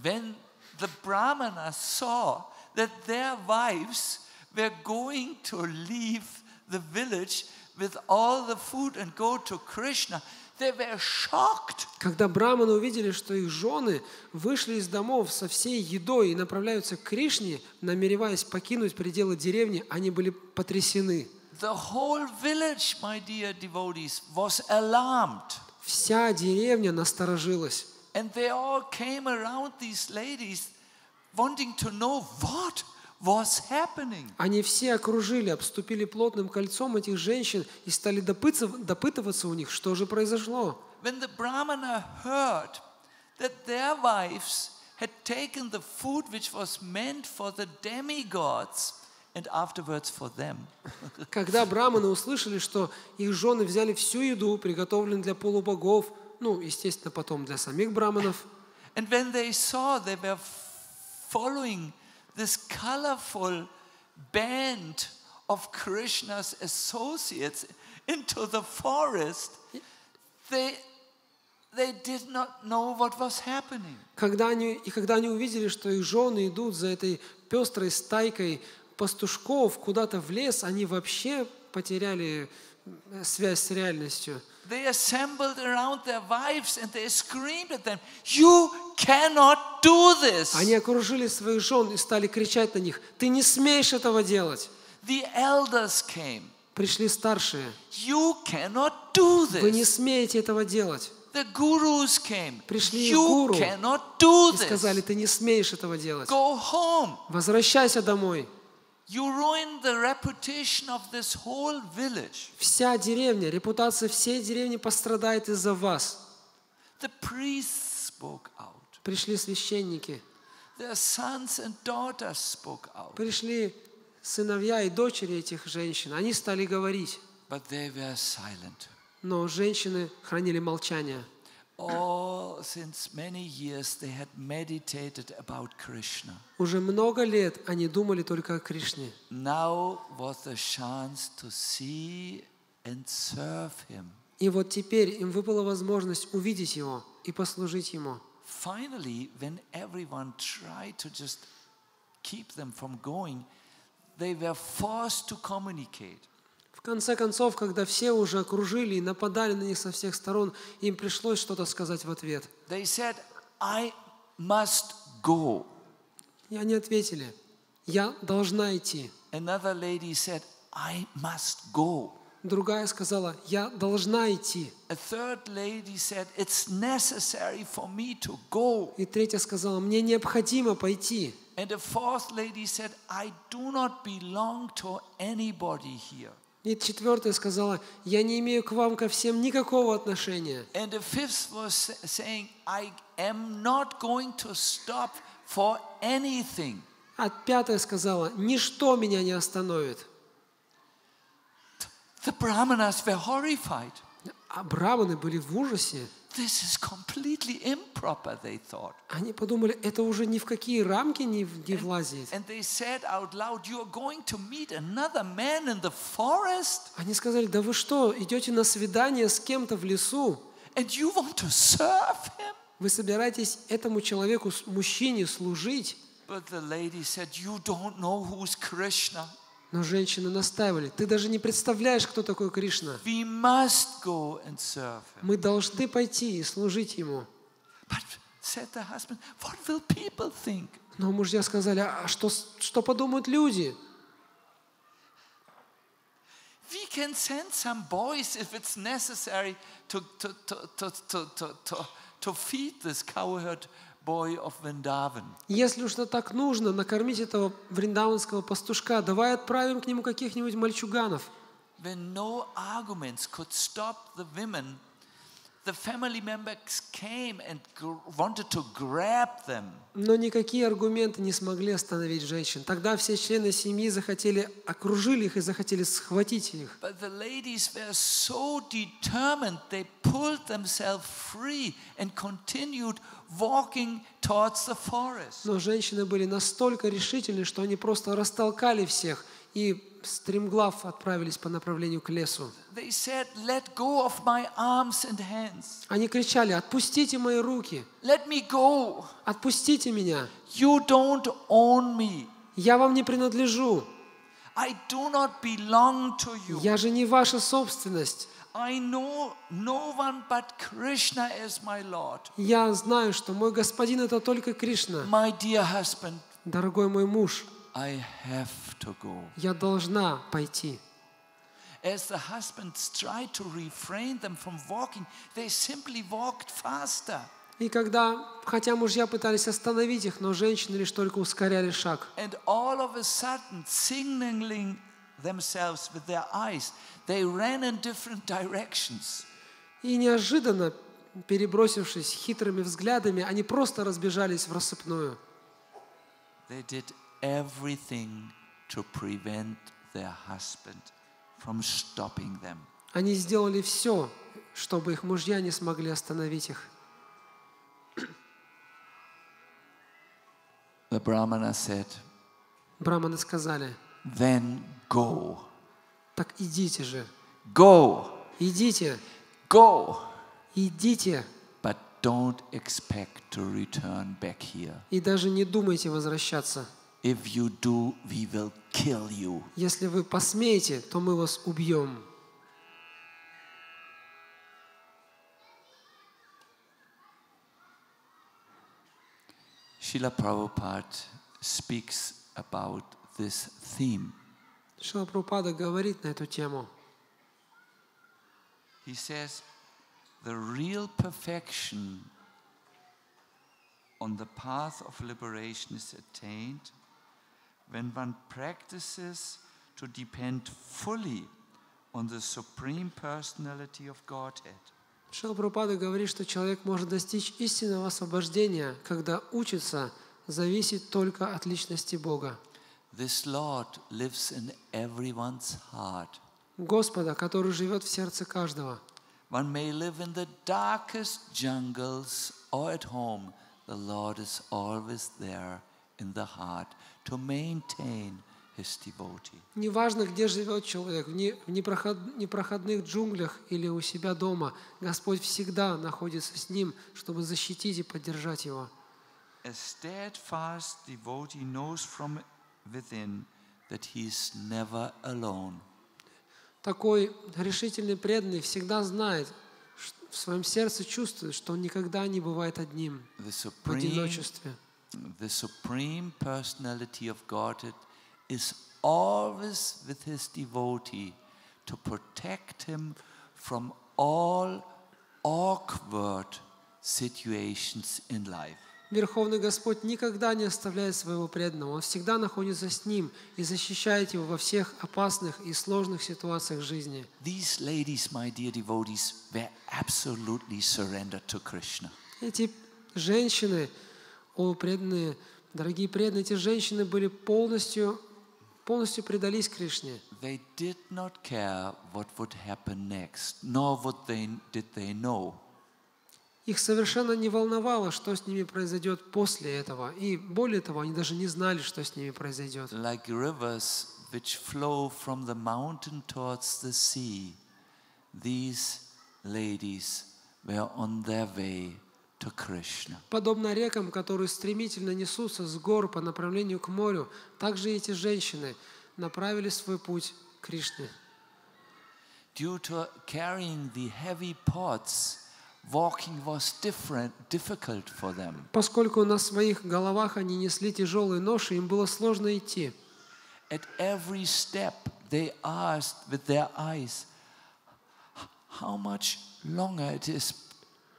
When the Brahmanas saw that their wives were going to leave the village with all the food and go to Krishna, they were shocked. Когда браманы увидели, что их жены вышли из домов со всей едой и направляются к Кришне, намереваясь покинуть пределы деревни, они были потрясены. The whole village, my dear devotees, was alarmed. Вся деревня насторожилась. And they all came around these ladies wanting to know what was happening. Они все окружили, обступили плотным кольцом этих женщин и стали допытываться, у них, что же произошло. When the Brahmana heard that their wives had taken the food which was meant for the demigods and afterwards for them, Когда браманы услышали, что их жены взяли всю еду, приготовленную для полубогов, ну, естественно, потом для самих браманов, and when they saw they were following this colorful band of Krishna's associates into the forest, they, they did not know what was happening. когда они, и когда они увидели, что их жены идут за этой пестрой стайкой пастушков куда-то в лес, они вообще потеряли э, связь с реальностью. They assembled around their wives and they screamed at them, You cannot do this. Они окружили своих жен и стали кричать на них, «Ты не смеешь этого делать!» The elders came. Пришли старшие, You cannot do «Вы не this. смеете этого делать!» The gurus came. Пришли You гуру cannot do И сказали, this. «Ты не смеешь этого делать! Go home. Возвращайся домой!» You ruined the reputation of this whole village. Вся деревня, репутация всей деревни пострадает из-за вас. The priests spoke out. Пришли священники, Their sons and daughters spoke out. пришли сыновья и дочери этих женщин. Они стали говорить, But they were silent. но женщины хранили молчание. All since many years they had meditated about Krishna. Уже много лет они думали только о Кришне. Now was the chance to see and serve him. И вот теперь им выпала возможность увидеть Его и послужить Ему. Finally, when everyone tried to just keep them from going, they were forced to communicate. В конце концов, когда все уже окружили и нападали на них со всех сторон, им пришлось что-то сказать в ответ. They said, I must go. И они ответили, я должна идти. Another lady said, I must go. Другая сказала, я должна идти. A third lady said, It's necessary for me to go. И третья сказала, мне необходимо пойти. And a fourth lady said, I do not belong to anybody here. И четвертая сказала, я не имею к вам ко всем никакого отношения. And the fifth was sa- saying, I am not going to stop for anything. А пятая сказала, ничто меня не остановит. The Brahmanas were horrified. А браманы были в ужасе. This is completely improper, they thought. Они подумали, это уже ни в какие рамки не, не влазит. And they said out loud, You are going to meet another man in the forest Они сказали, да вы что, идете на свидание с кем-то в лесу? and you want to serve him? Вы собираетесь этому человеку, мужчине, служить? But the lady said, You don't know who's Krishna. Но женщины настаивали, ты даже не представляешь, кто такой Кришна. Мы должны пойти и служить ему. Но мужья сказали, а что, что подумают люди? We can send some boys if it's necessary to, to, to, to, to, to, to, feed this cowherd. Если уж так нужно накормить этого вриндаванского пастушка, давай отправим к нему каких-нибудь мальчуганов. When no arguments could stop the women, Но никакие аргументы не смогли остановить женщин. Тогда все члены семьи захотели, окружили их и захотели схватить их. But the ladies were so determined, they pulled themselves free and continued walking towards the forest. Но женщины были настолько решительны, что они просто растолкали всех и стремглав отправились по направлению к лесу. Said. Они кричали, отпустите мои руки, отпустите меня, я вам не принадлежу, я же не ваша собственность. Я знаю, что мой господин это только Кришна. Дорогой мой муж, I have to go. я должна пойти. As the husbands tried to refrain them from walking, they simply walked faster. И когда, хотя мужья пытались остановить их, но женщины лишь только ускоряли шаг. And all of a sudden, signaling themselves with their eyes, they ran in different directions. И неожиданно, перебросившись хитрыми взглядами, они просто разбежались в рассыпную. They did everything to prevent their husband from stopping them. Они сделали все, чтобы их мужья не смогли остановить их. The Brahmana said, Браманы сказали, Then go. так идите же, Go. идите, Go. идите, But don't expect to return back here. и даже не думайте возвращаться. If you do, we will kill you. Если вы посмеете, то мы вас убьем. Srila Prabhupada speaks about this theme. Шила Прабхупада говорит на эту тему. He says, the real perfection on the path of liberation is attained when one practices to depend fully on the Supreme Personality of Godhead. Шила Прабхупада говорит, что человек может достичь истинного освобождения, когда учится зависеть только от личности Бога. This Lord lives in everyone's heart. Господа, который живет в сердце каждого. One may live in the darkest jungles or at home. The Lord is always there in the heart to maintain his devotee. Неважно, где живет человек, в не- в непроход- непроходных джунглях или у себя дома, Господь всегда находится с ним, чтобы защитить и поддержать его. A steadfast devotee knows from within that he is never alone. Такой решительный преданный всегда знает, в своем сердце чувствует, что он никогда не бывает одним, в одиночестве. the supreme personality of Godhead is always with his devotee to protect him from all awkward situations in life. Верховный Господь никогда не оставляет своего преданного. Он всегда находится с ним и защищает его во всех опасных и сложных ситуациях жизни. These ladies, my dear devotees, were absolutely surrendered to Krishna. Эти женщины, о преданные, дорогие преданные, эти женщины были полностью, полностью предались Кришне. They did not care what would happen next, nor what they, did they know. Их совершенно не волновало, что с ними произойдет после этого. И более того, они даже не знали, что с ними произойдет. Like rivers which flow from the mountain towards the sea, these ladies were on their way. Подобно рекам, которые стремительно несутся с гор по направлению к морю, также эти женщины направили свой путь к Кришне. Due to carrying the heavy pots, walking was different, difficult for them. Поскольку на своих головах они несли тяжелые ноши, им было сложно идти. At every step, they asked with their eyes, how much longer it is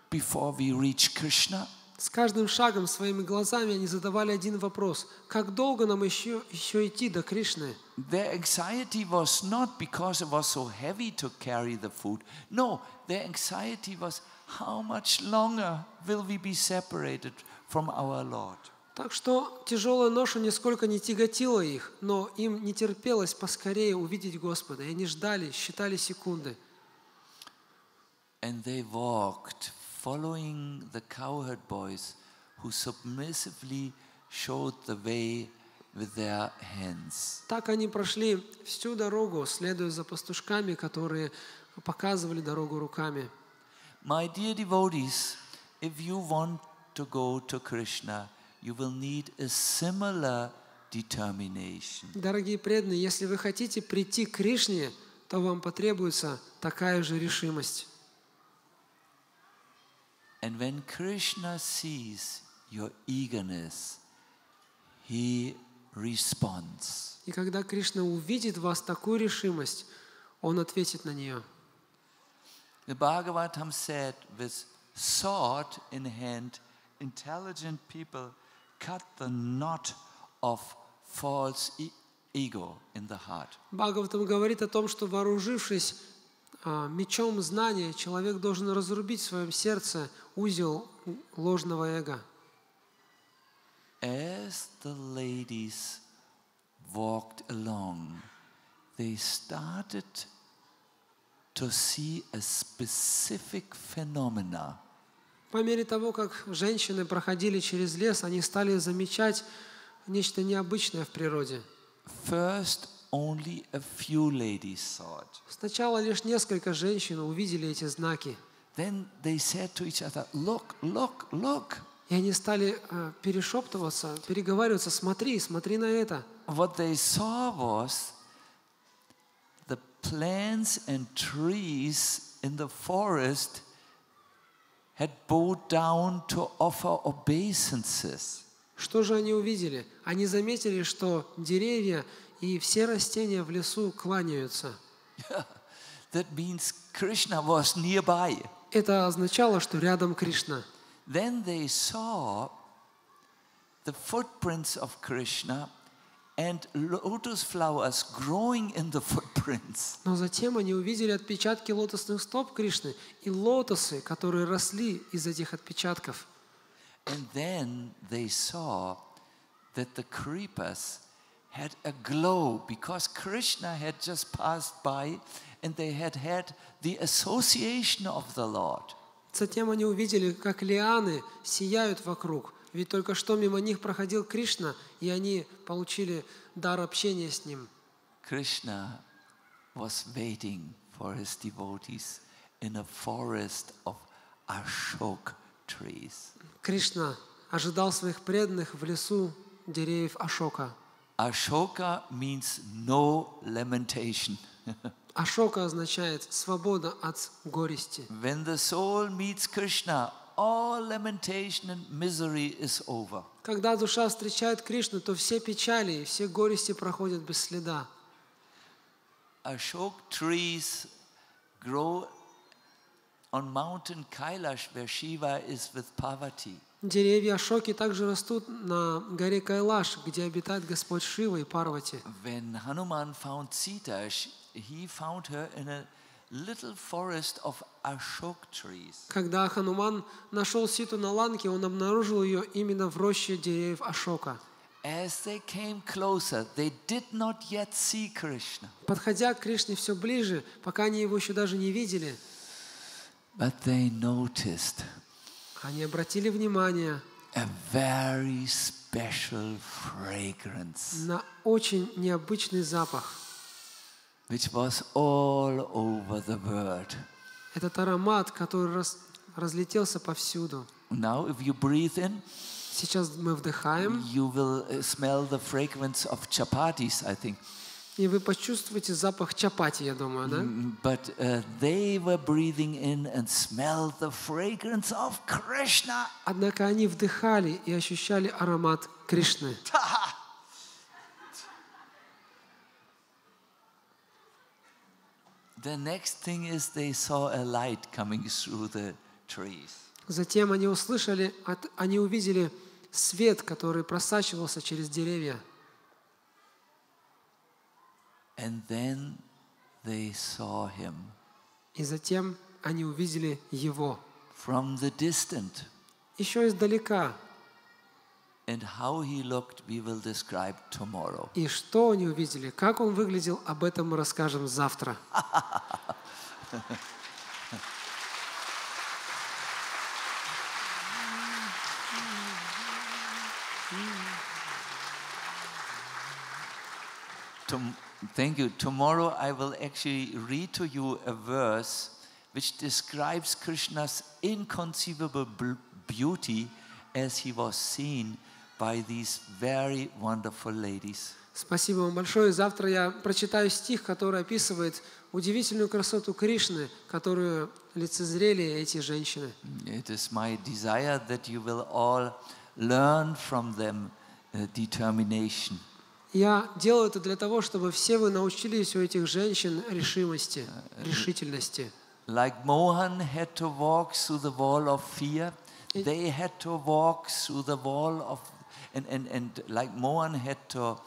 before we reach Krishna? С каждым шагом своими глазами они задавали один вопрос. Как долго нам еще, еще идти до Кришны? Their anxiety was not because it was so heavy to carry the food. No, their anxiety was how much longer will we be separated from our Lord? Так что тяжелая ноша нисколько не тяготила их, но им не терпелось поскорее увидеть Господа. И они ждали, считали секунды. And they walked, following the cowherd boys who submissively showed the way with their hands. Так они прошли всю дорогу, следуя за пастушками, которые показывали дорогу руками. My dear devotees, if you want to go to Krishna, you will need a similar determination. Дорогие преданные, если вы хотите прийти к Кришне, то вам потребуется такая же решимость. And when Krishna sees your eagerness, he responds. И когда Кришна увидит в вас такую решимость, Он ответит на нее. The Bhagavatam said, with sword in hand, intelligent people cut the knot of false e- ego in the heart. Бхагаватам говорит о том, что вооружившись а, мечом знания, человек должен разрубить в своем сердце узел ложного эго. As the ladies walked along, they started to see a specific phenomena. По мере того, как женщины проходили через лес, они стали замечать нечто необычное в природе. First, only a few ladies saw it. Сначала лишь несколько женщин увидели эти знаки, Then they said to each other, Look, look, look. и они стали э, перешептываться, переговариваться, смотри, смотри на это. What they saw was the plants and trees in the forest had bowed down to offer obeisances. Что же они увидели? Они заметили, что деревья и все растения в лесу кланяются. That means Krishna was nearby. Это означало, что рядом Кришна. Then they saw the footprints of Krishna and lotus flowers growing in the footprints. Но затем они увидели отпечатки лотосных стоп Кришны и лотосы, которые росли из этих отпечатков. And then they saw that the creepers had a glow because Krishna had just passed by and they had had the association of the Lord. Затем они увидели, как лианы сияют вокруг. Ведь только что мимо них проходил Кришна, и они получили дар общения с ним. Krishna was waiting for his devotees in a forest of ashok trees. Кришна ожидал своих преданных в лесу деревьев Ашока. Ashoka means no lamentation. Ашока означает свобода от горести. when the soul meets Krishna, all lamentation and misery is over. Когда душа встречает Кришну, то все печали и все горести проходят без следа. Ashok trees grow on mountain Kailash where Shiva is with Parvati. Деревья Ашоки также растут на горе Кайлаш, где обитает Господь Шива и Парвати. When Hanuman found Sita, sh- he found her in a little forest of Ashok trees. Когда Хануман нашел Ситу на ланке, он обнаружил ее именно в роще деревьев Ашока. As they came closer, they did not yet see Krishna, Подходя к Кришне все ближе, пока они его еще даже не видели, but they noticed они обратили внимание a very special fragrance. на очень необычный запах. which was all over the world. Этот аромат, который раз- разлетелся повсюду. Now, if you breathe in, Сейчас мы вдыхаем, you will uh, smell the fragrance of chapatis, I think. И вы почувствуете запах чапати, я думаю, да? Mm, But uh, they were breathing in and smelled the fragrance of Krishna. Однако они вдыхали и ощущали аромат Кришны. The next thing is they saw a light coming through the trees. Затем они услышали, они увидели свет, который просачивался через деревья. And then they saw him И затем они увидели его. from the distant. Еще издалека. And how he looked, we will describe tomorrow. И что они увидели, как он выглядел, об этом мы расскажем завтра. Tom- thank you. Tomorrow I will actually read to you a verse which describes Krishna's inconceivable bl- beauty as he was seen by these very wonderful ladies. Спасибо вам большое. Завтра я прочитаю стих, который описывает удивительную красоту Кришны, которую лицезрели эти женщины. It is my desire that you will all learn from them uh, determination. Я делаю это для того, чтобы все вы научились у этих женщин решимости, решительности. Like Mohan had to walk through the wall of fear, they had to walk through the wall of, and, and, and like Mohan had to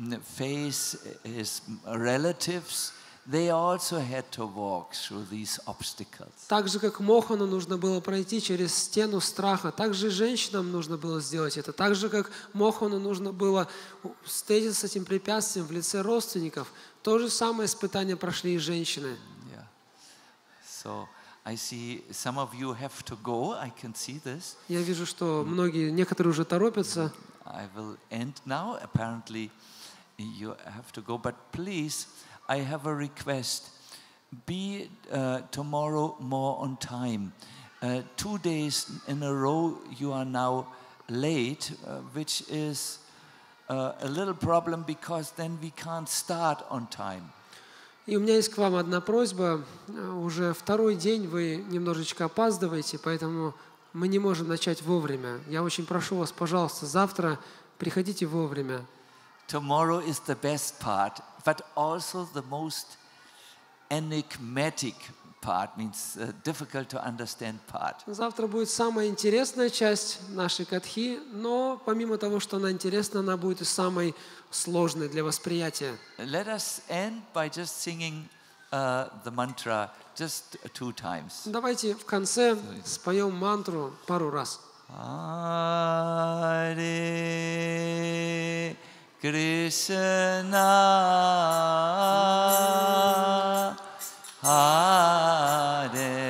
mm, face his relatives, they also had to walk through these obstacles. Так же, как Мохану нужно было пройти через стену страха, так же женщинам нужно было сделать это. Так же, как Мохану нужно было встретиться с этим препятствием в лице родственников, то же самое испытание прошли и женщины. Yeah. So I see some of you have to go. I can see this. Я вижу, что многие, некоторые уже торопятся. I will end now. Apparently, you have to go. But please, I have a request. Be uh, tomorrow more on time. Uh, two days in a row, you are now late, uh, which is uh, a little problem because then we can't start on time. И у меня есть к вам одна просьба. Э, Уже второй день вы немножечко опаздываете, поэтому мы не можем начать вовремя. Я очень прошу вас, пожалуйста, завтра приходите вовремя. Tomorrow is the best part, but also the most enigmatic part, means uh, difficult to understand part. Завтра будет самая интересная часть нашей катхи, но помимо того, что она интересна, она будет и самой сложной для восприятия. Let us end by just singing uh, the mantra just two times. Давайте в конце споем мантру пару раз. Hare Krishna. Hare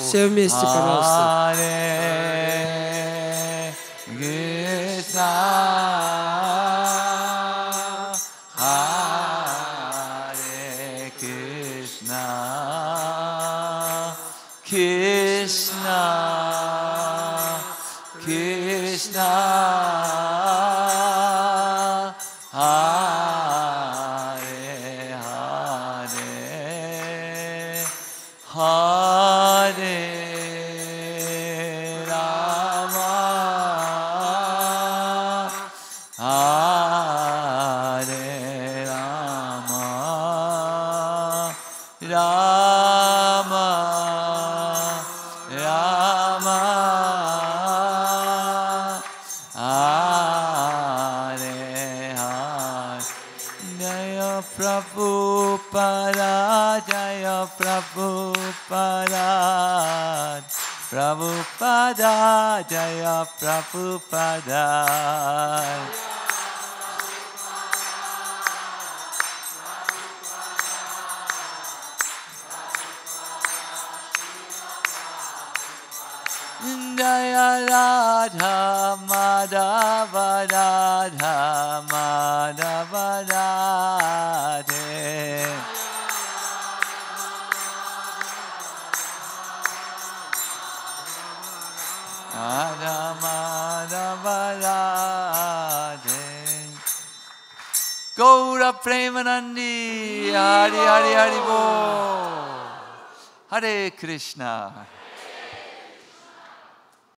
Все вместе, пожалуйста. Jaya Prabhupada Jaya Radha Madhava Radha Madhava Radhe Premanandi हरे हरे हरि बोल हरे कृष्णा